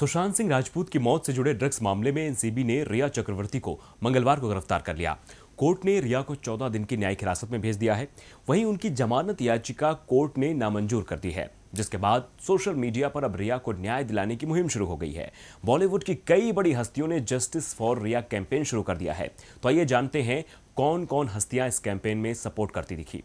सुशांत सिंह राजपूत की मौत से जुड़े ड्रग्स मामले में एनसीबी ने रिया चक्रवर्ती को मंगलवार को गिरफ़्तार कर लिया। कोर्ट ने रिया को 14 दिन की न्यायिक हिरासत में भेज दिया है। वहीं उनकी जमानत याचिका कोर्ट ने नामंजूर कर दी है। जिसके बाद सोशल मीडिया पर अब रिया को न्याय दिलाने की मुहिम शुरू हो गई है। बॉलीवुड की कई बड़ी हस्तियों ने जस्टिस फॉर रिया कैंपेन शुरू कर दिया है। तो आइए जानते हैं कौन कौन हस्तियाँ इस कैंपेन में सपोर्ट करती दिखी।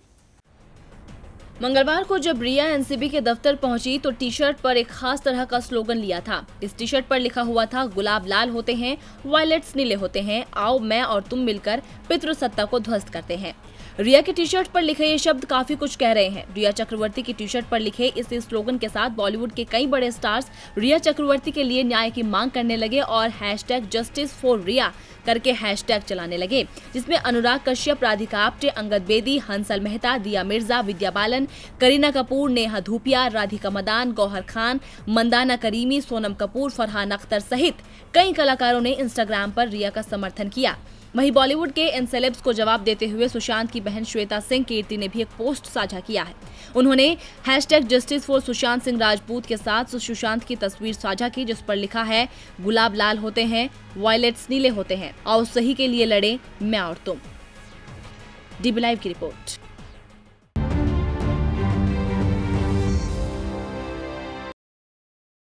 मंगलवार को जब रिया एनसीबी के दफ्तर पहुँची तो टी शर्ट पर एक खास तरह का स्लोगन लिया था। इस टी शर्ट पर लिखा हुआ था, गुलाब लाल होते हैं, वायलेट्स नीले होते हैं, आओ मैं और तुम मिलकर पितृसत्ता को ध्वस्त करते हैं। रिया के टी शर्ट पर लिखे ये शब्द काफ़ी कुछ कह रहे हैं। रिया चक्रवर्ती की टी शर्ट पर लिखे इस स्लोगन के साथ बॉलीवुड के कई बड़े स्टार्स रिया चक्रवर्ती के लिए न्याय की मांग करने लगे और हैशटैग जस्टिस फॉर रिया करके हैशटैग चलाने लगे, जिसमें अनुराग कश्यप, राधिका आप्टे, अंगद बेदी, हंसल मेहता, दिया मिर्ज़ा, विद्या बालन करीना कपूर, नेहा धूपिया, राधिका मदान, गौहर खान, मंदाना करीमी, सोनम कपूर, फरहान अख्तर सहित कई कलाकारों ने इंस्टाग्राम पर रिया का समर्थन किया। वहीं बॉलीवुड के इन सेलेब्स को जवाब देते हुए सुशांत की बहन श्वेता सिंह, कीर्ति ने भी एक पोस्ट साझा किया है। उन्होंने hashtag justice for Sushant Singh Rajput के साथ सुशांत की तस्वीर साझा की, जिस पर लिखा है, गुलाब लाल होते हैं वायलेट्स नीले होते हैं और सही के लिए लड़े, मैं और तुम। डीबी लाइव की रिपोर्ट।